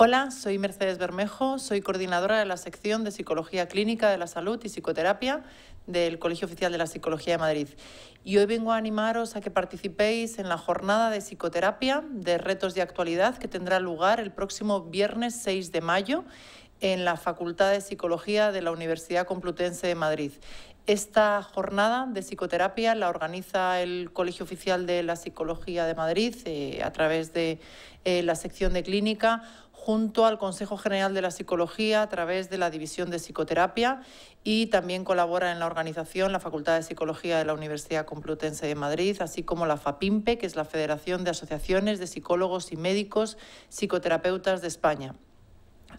Hola, soy Mercedes Bermejo, soy coordinadora de la sección de Psicología Clínica de la Salud y Psicoterapia del Colegio Oficial de la Psicología de Madrid. Y hoy vengo a animaros a que participéis en la jornada de psicoterapia de retos de actualidad que tendrá lugar el próximo viernes 6 de mayo en la Facultad de Psicología de la Universidad Complutense de Madrid. Esta jornada de psicoterapia la organiza el Colegio Oficial de la Psicología de Madrid eh, a través de eh, la sección de clínica junto al Consejo General de la Psicología a través de la División de Psicoterapia y también colabora en la organización la Facultad de Psicología de la Universidad Complutense de Madrid, así como la FAPIMPE, que es la Federación de Asociaciones de Psicólogos y Médicos Psicoterapeutas de España.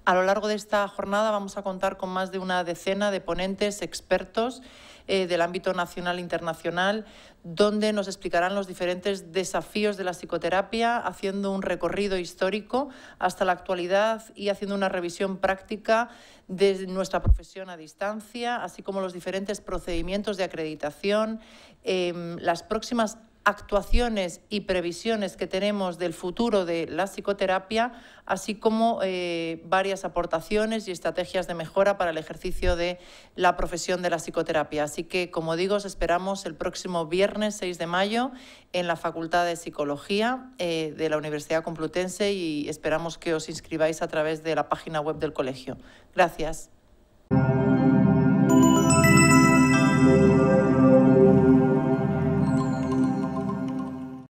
A lo largo de esta jornada vamos a contar con más de una decena de ponentes expertos eh, del ámbito nacional e internacional, donde nos explicarán los diferentes desafíos de la psicoterapia, haciendo un recorrido histórico hasta la actualidad y haciendo una revisión práctica de nuestra profesión a distancia, así como los diferentes procedimientos de acreditación, em, las próximas actuaciones y previsiones que tenemos del futuro de la psicoterapia, así como eh, varias aportaciones y estrategias de mejora para el ejercicio de la profesión de la psicoterapia. Así que, como digo, os esperamos el próximo viernes 6 de mayo en la Facultad de Psicología eh, de la Universidad Complutense y esperamos que os inscribáis a través de la página web del colegio. Gracias.